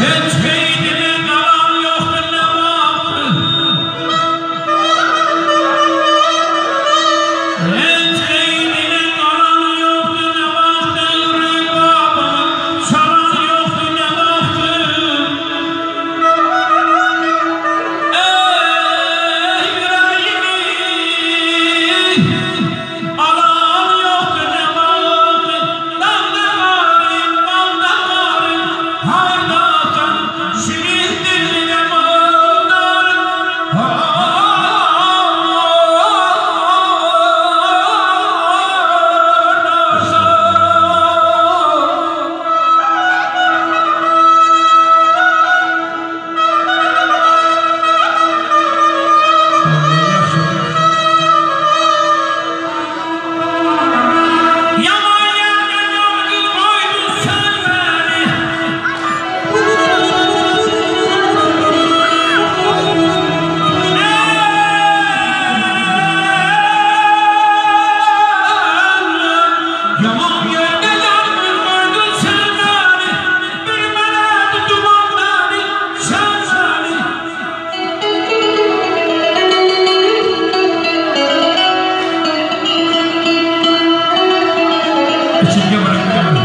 Let's Chicken,